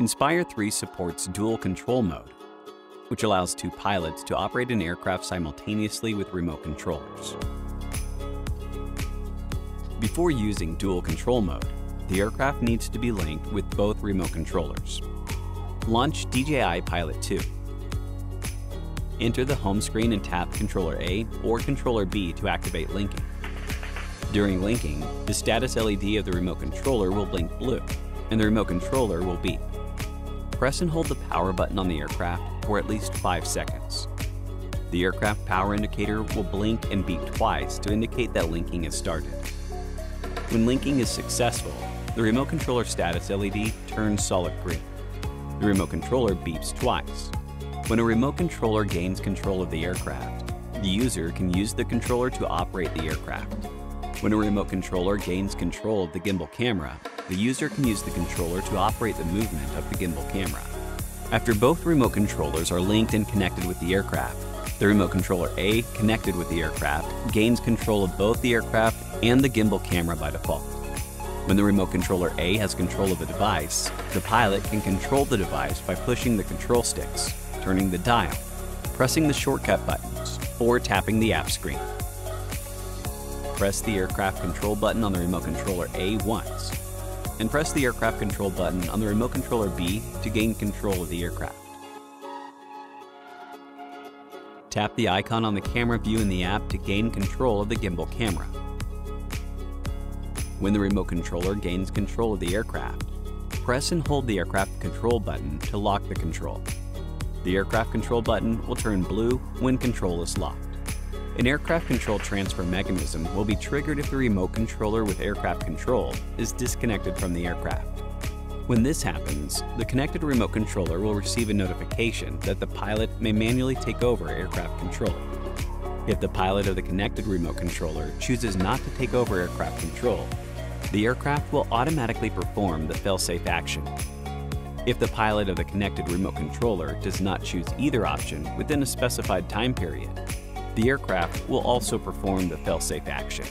Inspire 3 supports dual control mode, which allows two pilots to operate an aircraft simultaneously with remote controllers. Before using dual control mode, the aircraft needs to be linked with both remote controllers. Launch DJI Pilot 2. Enter the home screen and tap Controller A or Controller B to activate linking. During linking, the status LED of the remote controller will blink blue, and the remote controller will beep. Press and hold the power button on the aircraft for at least 5 seconds. The aircraft power indicator will blink and beep twice to indicate that linking has started. When linking is successful, the remote controller status LED turns solid green. The remote controller beeps twice. When a remote controller gains control of the aircraft, the user can use the controller to operate the aircraft. When a remote controller gains control of the gimbal camera, the user can use the controller to operate the movement of the gimbal camera. After both remote controllers are linked and connected with the aircraft, the remote controller A, connected with the aircraft, gains control of both the aircraft and the gimbal camera by default. When the remote controller A has control of a device, the pilot can control the device by pushing the control sticks, turning the dial, pressing the shortcut buttons, or tapping the app screen. Press the aircraft control button on the remote controller A once, and press the aircraft control button on the remote controller B to gain control of the aircraft. Tap the icon on the camera view in the app to gain control of the gimbal camera. When the remote controller gains control of the aircraft, press and hold the aircraft control button to lock the control. The aircraft control button will turn blue when control is locked. An aircraft control transfer mechanism will be triggered if the remote controller with aircraft control is disconnected from the aircraft. When this happens, the connected remote controller will receive a notification that the pilot may manually take over aircraft control. If the pilot of the connected remote controller chooses not to take over aircraft control, the aircraft will automatically perform the failsafe action. If the pilot of the connected remote controller does not choose either option within a specified time period, the aircraft will also perform the failsafe action.